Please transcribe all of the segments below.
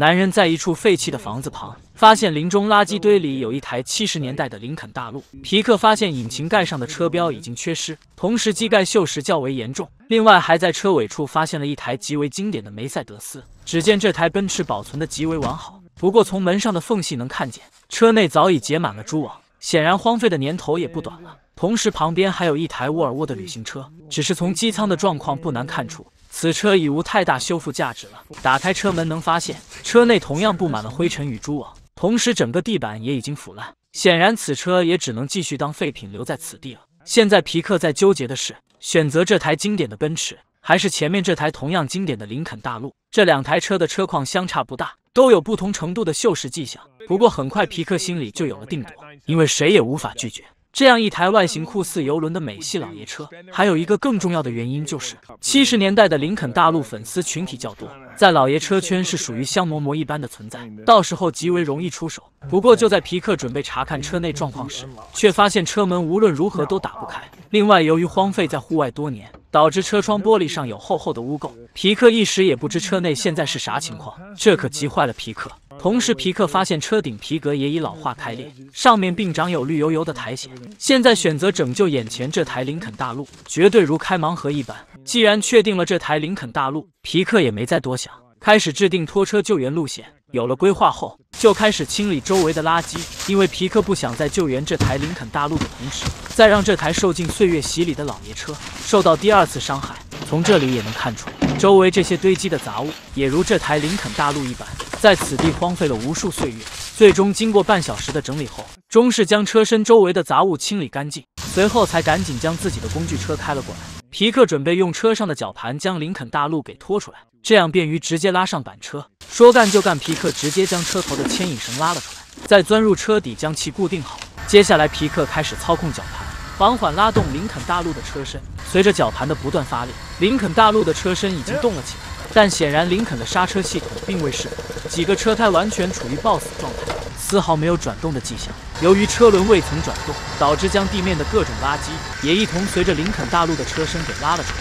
男人在一处废弃的房子旁，发现林中垃圾堆里有一台七十年代的林肯大陆。皮克发现引擎盖上的车标已经缺失，同时机盖锈蚀较为严重。另外，还在车尾处发现了一台极为经典的梅赛德斯。只见这台奔驰保存的极为完好，不过从门上的缝隙能看见，车内早已结满了蛛网，显然荒废的年头也不短了。同时，旁边还有一台沃尔沃的旅行车，只是从机舱的状况不难看出。此车已无太大修复价值了。打开车门，能发现车内同样布满了灰尘与蛛网，同时整个地板也已经腐烂。显然，此车也只能继续当废品留在此地了。现在，皮克在纠结的是，选择这台经典的奔驰，还是前面这台同样经典的林肯大陆。这两台车的车况相差不大，都有不同程度的锈蚀迹象。不过，很快皮克心里就有了定夺，因为谁也无法拒绝。这样一台外形酷似游轮的美系老爷车，还有一个更重要的原因就是七十年代的林肯大陆粉丝群体较多，在老爷车圈是属于香嬷嬷一般的存在，到时候极为容易出手。不过就在皮克准备查看车内状况时，却发现车门无论如何都打不开。另外，由于荒废在户外多年，导致车窗玻璃上有厚厚的污垢。皮克一时也不知车内现在是啥情况，这可急坏了皮克。同时，皮克发现车顶皮革也已老化开裂，上面并长有绿油油的苔藓。现在选择拯救眼前这台林肯大陆，绝对如开盲盒一般。既然确定了这台林肯大陆，皮克也没再多想，开始制定拖车救援路线。有了规划后，就开始清理周围的垃圾，因为皮克不想在救援这台林肯大陆的同时，再让这台受尽岁月洗礼的老爷车受到第二次伤害。从这里也能看出，周围这些堆积的杂物，也如这台林肯大陆一般，在此地荒废了无数岁月。最终经过半小时的整理后，终是将车身周围的杂物清理干净，随后才赶紧将自己的工具车开了过来。皮克准备用车上的绞盘将林肯大陆给拖出来，这样便于直接拉上板车。说干就干，皮克直接将车头的牵引绳拉了出来，再钻入车底将其固定好。接下来，皮克开始操控绞盘，缓缓拉动林肯大陆的车身。随着绞盘的不断发力，林肯大陆的车身已经动了起来。但显然，林肯的刹车系统并未失灵，几个车胎完全处于抱死状态，丝毫没有转动的迹象。由于车轮未曾转动，导致将地面的各种垃圾也一同随着林肯大陆的车身给拉了出来。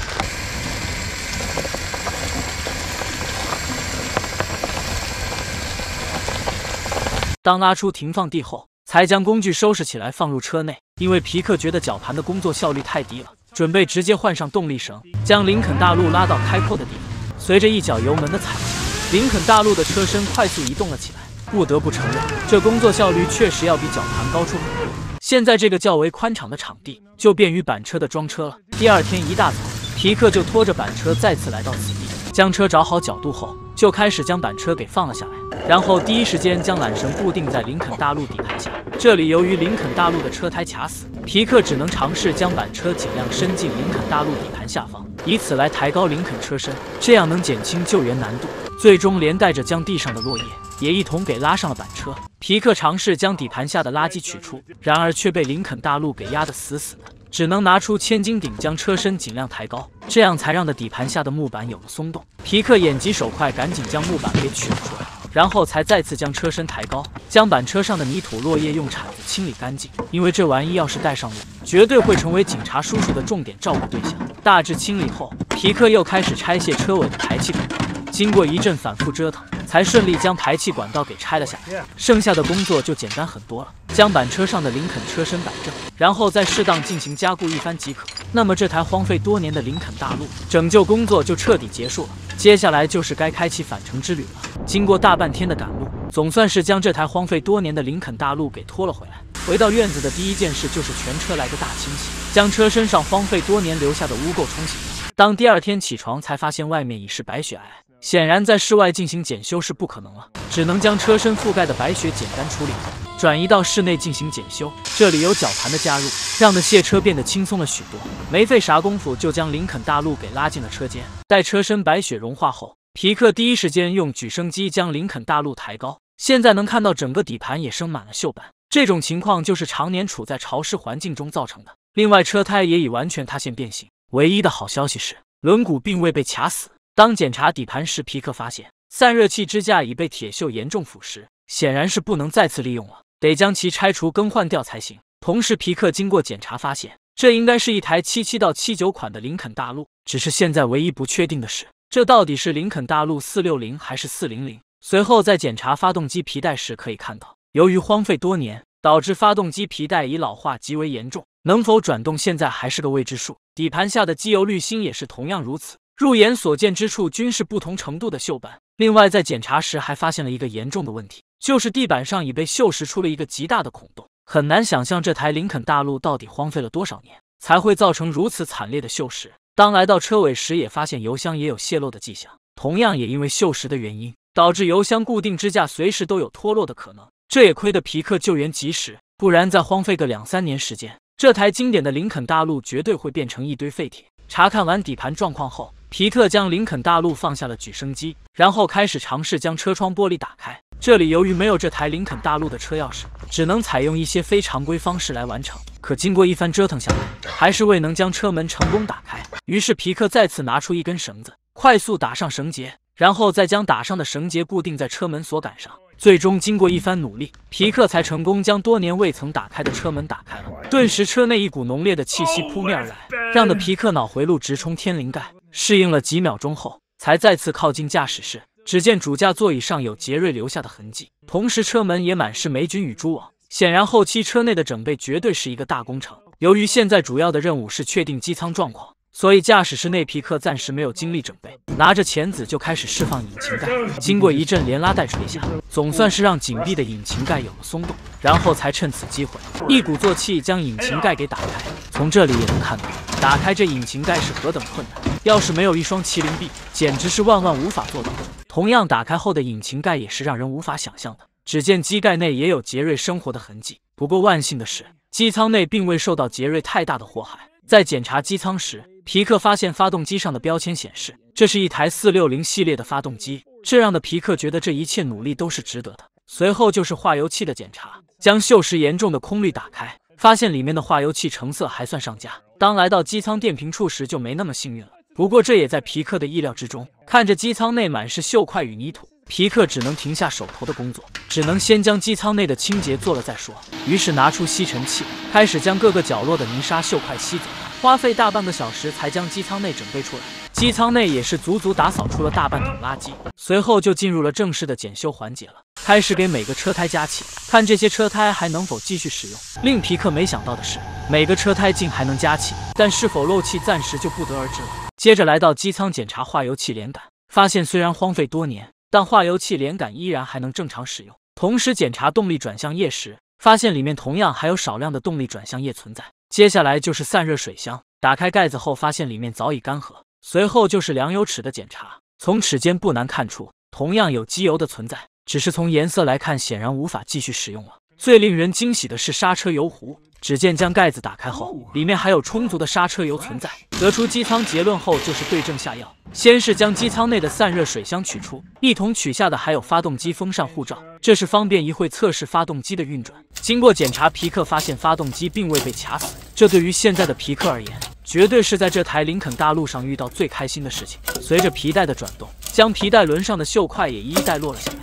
当拉出停放地后，才将工具收拾起来放入车内。因为皮克觉得绞盘的工作效率太低了，准备直接换上动力绳，将林肯大陆拉到开阔的地方。随着一脚油门的踩下，林肯大陆的车身快速移动了起来。不得不承认，这工作效率确实要比绞盘高出很多。现在这个较为宽敞的场地，就便于板车的装车了。第二天一大早，皮克就拖着板车再次来到此地，将车找好角度后，就开始将板车给放了下来，然后第一时间将缆绳固定在林肯大陆底盘下。这里由于林肯大陆的车胎卡死，皮克只能尝试将板车尽量伸进林肯大陆底盘下方。以此来抬高林肯车身，这样能减轻救援难度，最终连带着将地上的落叶也一同给拉上了板车。皮克尝试将底盘下的垃圾取出，然而却被林肯大陆给压得死死的，只能拿出千斤顶将车身尽量抬高，这样才让的底盘下的木板有了松动。皮克眼疾手快，赶紧将木板给取了出来，然后才再次将车身抬高，将板车上的泥土落叶用铲子清理干净，因为这玩意要是带上路，绝对会成为警察叔叔的重点照顾对象。大致清理后，皮克又开始拆卸车尾的排气管。经过一阵反复折腾，才顺利将排气管道给拆了下来。剩下的工作就简单很多了，将板车上的林肯车身摆正，然后再适当进行加固一番即可。那么这台荒废多年的林肯大陆拯救工作就彻底结束了。接下来就是该开启返程之旅了。经过大半天的赶路，总算是将这台荒废多年的林肯大陆给拖了回来。回到院子的第一件事就是全车来个大清洗，将车身上荒废多年留下的污垢冲洗。当第二天起床，才发现外面已是白雪皑皑，显然在室外进行检修是不可能了，只能将车身覆盖的白雪简单处理后，转移到室内进行检修。这里有绞盘的加入，让的卸车变得轻松了许多。没费啥功夫，就将林肯大陆给拉进了车间。待车身白雪融化后，皮克第一时间用举升机将林肯大陆抬高。现在能看到整个底盘也生满了锈斑。这种情况就是常年处在潮湿环境中造成的。另外，车胎也已完全塌陷变形。唯一的好消息是，轮毂并未被卡死。当检查底盘时，皮克发现散热器支架已被铁锈严重腐蚀，显然是不能再次利用了，得将其拆除更换掉才行。同时，皮克经过检查发现，这应该是一台七七到七九款的林肯大陆。只是现在唯一不确定的是，这到底是林肯大陆四六零还是四零零？随后在检查发动机皮带时，可以看到，由于荒废多年，导致发动机皮带已老化极为严重，能否转动现在还是个未知数。底盘下的机油滤芯也是同样如此，入眼所见之处均是不同程度的锈斑。另外，在检查时还发现了一个严重的问题，就是地板上已被锈蚀出了一个极大的孔洞。很难想象这台林肯大陆到底荒废了多少年，才会造成如此惨烈的锈蚀。当来到车尾时，也发现油箱也有泄漏的迹象，同样也因为锈蚀的原因，导致油箱固定支架随时都有脱落的可能。这也亏得皮克救援及时，不然再荒废个两三年时间，这台经典的林肯大陆绝对会变成一堆废铁。查看完底盘状况后，皮克将林肯大陆放下了举升机，然后开始尝试将车窗玻璃打开。这里由于没有这台林肯大陆的车钥匙，只能采用一些非常规方式来完成。可经过一番折腾下来，还是未能将车门成功打开。于是皮克再次拿出一根绳子，快速打上绳结，然后再将打上的绳结固定在车门锁杆上。最终经过一番努力，皮克才成功将多年未曾打开的车门打开了。顿时车内一股浓烈的气息扑面而来，让的皮克脑回路直冲天灵盖。适应了几秒钟后，才再次靠近驾驶室。只见主驾座椅上有杰瑞留下的痕迹，同时车门也满是霉菌与蛛网。显然，后期车内的整备绝对是一个大工程。由于现在主要的任务是确定机舱状况，所以驾驶室内皮克暂时没有精力准备，拿着钳子就开始释放引擎盖。经过一阵连拉带锤下，总算是让紧闭的引擎盖有了松动，然后才趁此机会一鼓作气将引擎盖给打开。从这里也能看到，打开这引擎盖是何等困难。要是没有一双麒麟臂，简直是万万无法做到。同样，打开后的引擎盖也是让人无法想象的。只见机盖内也有杰瑞生活的痕迹。不过万幸的是，机舱内并未受到杰瑞太大的祸害。在检查机舱时，皮克发现发动机上的标签显示，这是一台四六零系列的发动机。这让的皮克觉得这一切努力都是值得的。随后就是化油器的检查，将锈蚀严重的空滤打开，发现里面的化油器成色还算上佳。当来到机舱电瓶处时，就没那么幸运了。不过这也在皮克的意料之中。看着机舱内满是锈块与泥土，皮克只能停下手头的工作，只能先将机舱内的清洁做了再说。于是拿出吸尘器，开始将各个角落的泥沙锈块吸走，花费大半个小时才将机舱内整备出来。机舱内也是足足打扫出了大半桶垃圾。随后就进入了正式的检修环节了，开始给每个车胎加气，看这些车胎还能否继续使用。令皮克没想到的是，每个车胎竟还能加气，但是否漏气暂时就不得而知了。接着来到机舱检查化油器连杆，发现虽然荒废多年，但化油器连杆依然还能正常使用。同时检查动力转向液时，发现里面同样还有少量的动力转向液存在。接下来就是散热水箱，打开盖子后发现里面早已干涸。随后就是量油尺的检查，从尺间不难看出，同样有机油的存在，只是从颜色来看，显然无法继续使用了。最令人惊喜的是刹车油壶。只见将盖子打开后，里面还有充足的刹车油存在。得出机舱结论后，就是对症下药。先是将机舱内的散热水箱取出，一同取下的还有发动机风扇护罩，这是方便一会测试发动机的运转。经过检查，皮克发现发动机并未被卡死，这对于现在的皮克而言，绝对是在这台林肯大陆上遇到最开心的事情。随着皮带的转动，将皮带轮上的锈块也一一带落了下来。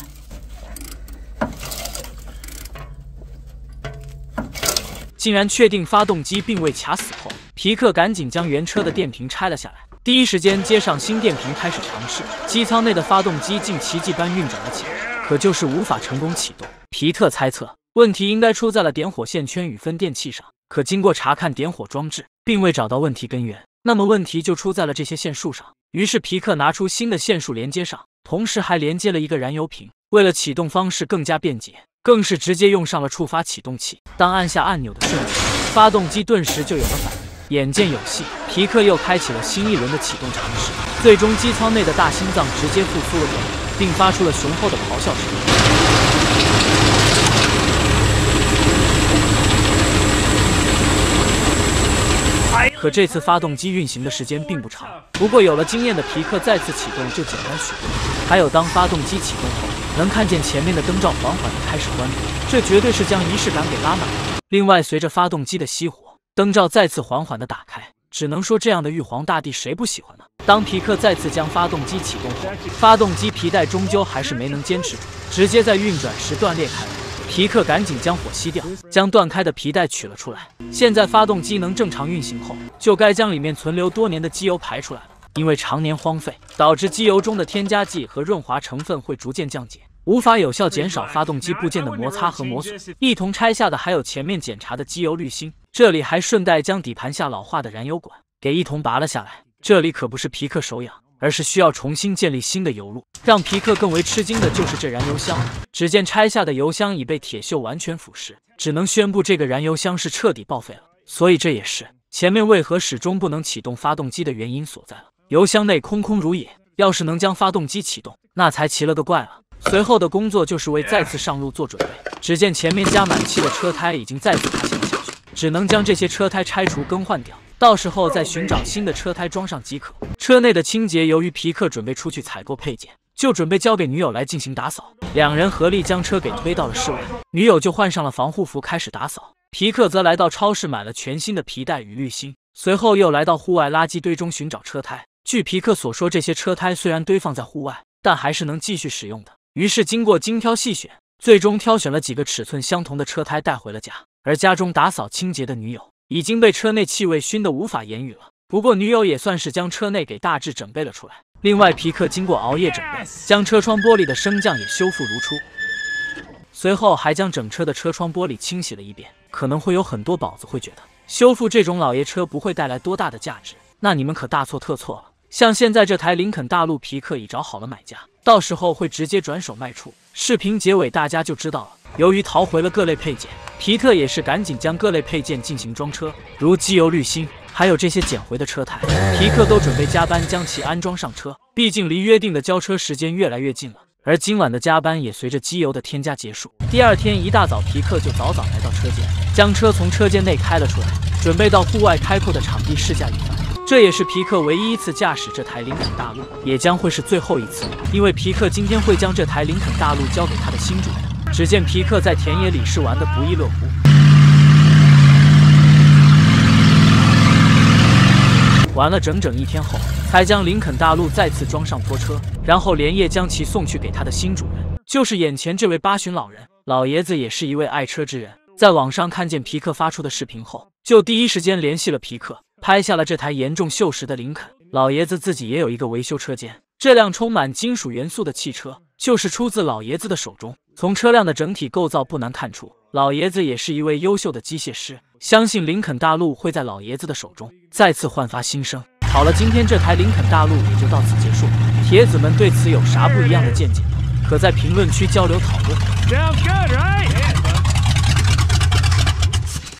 竟然确定发动机并未卡死后，皮克赶紧将原车的电瓶拆了下来，第一时间接上新电瓶开始尝试。机舱内的发动机竟奇迹般运转了起来，可就是无法成功启动。皮特猜测问题应该出在了点火线圈与分电器上，可经过查看点火装置，并未找到问题根源。那么问题就出在了这些线束上。于是皮克拿出新的线束连接上，同时还连接了一个燃油瓶。为了启动方式更加便捷。更是直接用上了触发启动器。当按下按钮的瞬间，发动机顿时就有了反应。眼见有戏，皮克又开启了新一轮的启动尝试。最终，机舱内的大心脏直接复苏了过来，并发出了雄厚的咆哮声。可这次发动机运行的时间并不长，不过有了经验的皮克再次启动就简单许多。还有，当发动机启动后，能看见前面的灯罩缓缓的开始关闭，这绝对是将仪式感给拉满了。另外，随着发动机的熄火，灯罩再次缓缓的打开，只能说这样的玉皇大帝谁不喜欢呢？当皮克再次将发动机启动后，发动机皮带终究还是没能坚持住，直接在运转时断裂开了。皮克赶紧将火熄掉，将断开的皮带取了出来。现在发动机能正常运行后，就该将里面存留多年的机油排出来了。因为常年荒废，导致机油中的添加剂和润滑成分会逐渐降解，无法有效减少发动机部件的摩擦和磨损。一同拆下的还有前面检查的机油滤芯，这里还顺带将底盘下老化的燃油管给一同拔了下来。这里可不是皮克手痒，而是需要重新建立新的油路。让皮克更为吃惊的就是这燃油箱，只见拆下的油箱已被铁锈完全腐蚀，只能宣布这个燃油箱是彻底报废了。所以这也是前面为何始终不能启动发动机的原因所在了。油箱内空空如也，要是能将发动机启动，那才奇了个怪了。随后的工作就是为再次上路做准备。只见前面加满气的车胎已经再次塌陷了下去，只能将这些车胎拆除更换掉，到时候再寻找新的车胎装上即可。车内的清洁，由于皮克准备出去采购配件，就准备交给女友来进行打扫。两人合力将车给推到了室外，女友就换上了防护服开始打扫。皮克则来到超市买了全新的皮带与滤芯，随后又来到户外垃圾堆中寻找车胎。据皮克所说，这些车胎虽然堆放在户外，但还是能继续使用的。于是经过精挑细选，最终挑选了几个尺寸相同的车胎带回了家。而家中打扫清洁的女友已经被车内气味熏得无法言语了。不过女友也算是将车内给大致整备了出来。另外，皮克经过熬夜整备，将车窗玻璃的升降也修复如初。随后还将整车的车窗玻璃清洗了一遍。可能会有很多宝子会觉得修复这种老爷车不会带来多大的价值，那你们可大错特错了。像现在这台林肯大陆，皮克已找好了买家，到时候会直接转手卖出。视频结尾大家就知道了。由于淘回了各类配件，皮特也是赶紧将各类配件进行装车，如机油滤芯，还有这些捡回的车胎，皮克都准备加班将其安装上车。毕竟离约定的交车时间越来越近了。而今晚的加班也随着机油的添加结束。第二天一大早，皮克就早早来到车间，将车从车间内开了出来，准备到户外开阔的场地试驾一番。这也是皮克唯一一次驾驶这台林肯大陆，也将会是最后一次，因为皮克今天会将这台林肯大陆交给他的新主人。只见皮克在田野里是玩的不亦乐乎，玩了整整一天后。才将林肯大陆再次装上拖车，然后连夜将其送去给他的新主人，就是眼前这位八旬老人。老爷子也是一位爱车之人，在网上看见皮克发出的视频后，就第一时间联系了皮克，拍下了这台严重锈蚀的林肯。老爷子自己也有一个维修车间，这辆充满金属元素的汽车就是出自老爷子的手中。从车辆的整体构造不难看出，老爷子也是一位优秀的机械师。相信林肯大陆会在老爷子的手中再次焕发新生。好了，今天这台林肯大陆也就到此结束。铁子们对此有啥不一样的见解？可在评论区交流讨论。